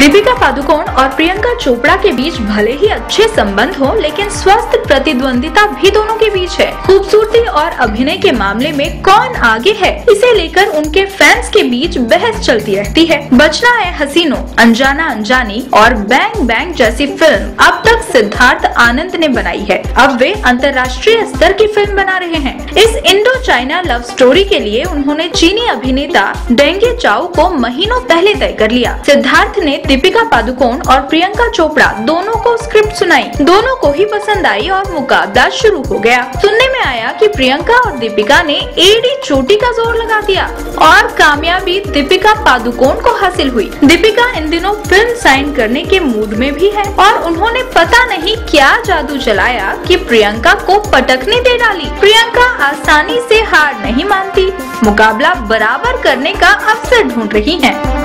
दीपिका पादुकोण और प्रियंका चोपड़ा के बीच भले ही अच्छे संबंध हो, लेकिन स्वस्थ प्रतिद्वंदिता भी दोनों के बीच है। खूबसूरती और अभिनय के मामले में कौन आगे है? इसे लेकर उनके फैंस के बीच बहस चलती रहती है। बचना है हसीनो, अनजाना अनजानी और बैंग बैंग जैसी फ़िल्म अब तक सिद्धार्थ आनंद ने बनाई है। अब वे अंतर्राष्ट्रीय स्तर की फ़िल्म बना रहे हैं। इस इंडो चाइना लव स्टोरी के लिए उन्होंने चीनी अभिनेता डेंगे चाओ को महीनों पहले तय कर लिया। सिद्धार्थ ने दीपिका पादुकोण और प्रियंका चोपड़ा दोनों को स्क्रिप्ट सुनाई। दोनों को ही पसंद आई और मुकाबला शुरू हो गया। सुनने में आया कि प्रियंका और दीपिका ने एडी चोटी का ज़ोर लगा दिया और कामयाबी दीपिका पादुकोण को हासिल हुई। दीपिका इन दिनों फ़िल्म साइन करने के मूड में भी है और उन्होंने पता नहीं क्या जादू चलाया कि प्रियंका को पटकने दे डाली। प्रियंका आसानी से हार नहीं मानती मुकाबला बराबर करने का अवसर ढूंढ रही हैं।